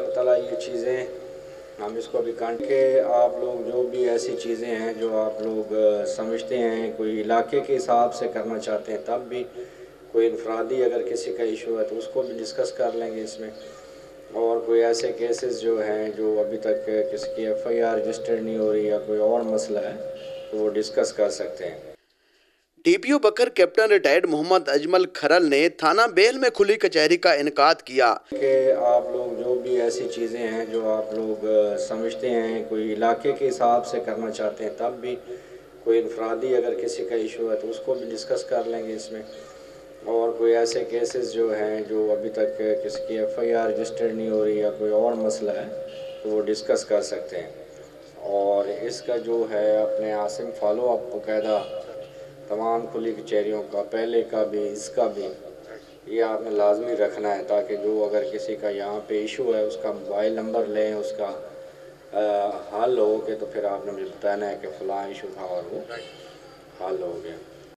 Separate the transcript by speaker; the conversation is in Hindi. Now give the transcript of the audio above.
Speaker 1: इंशाल्लाह ये चीज़ें, हम इसको अभी कांट के आप लोग जो भी ऐसी चीज़ें हैं जो आप लोग समझते हैं, कोई इलाके के हिसाब से करना चाहते हैं, तब भी कोई इनफरादी अगर किसी का इशू है तो उसको भी डिस्कस कर लेंगे इसमें। और कोई ऐसे केसेस जो हैं, जो अभी तक किसी की एफ़ आई आर रजिस्टर्ड नहीं हो रही या कोई और मसला है तो वो डिस्कस कर सकते हैं।
Speaker 2: DPO Bhakkar captain retired Mohammad Ajmal Kharal ने थाना बेल में खुली कचहरी का इनका किया।
Speaker 1: कि आप लोग जो भी ऐसी चीज़ें हैं, जो आप लोग समझते हैं, कोई इलाके के हिसाब से करना चाहते हैं, तब भी कोई इनफरादी अगर किसी का इशू है तो उसको भी डिस्कस कर लेंगे इसमें। और कोई ऐसे केसेस जो हैं, जो अभी तक किसी की एफ़ आई आर रजिस्टर्ड नहीं हो रही या कोई और मसला है तो वो डिस्कस कर सकते हैं। और इसका जो है, अपने आसिम फॉलो अप तमाम खुली कचहरीों का पहले का भी इसका भी ये आपने लाजमी रखना है ताकि जो अगर किसी का यहाँ पे इशू है उसका मोबाइल नंबर लें उसका आ, हल हो के तो फिर आपने मुझे बताना है कि फ़लाँ इशू था और वो हल हो गया।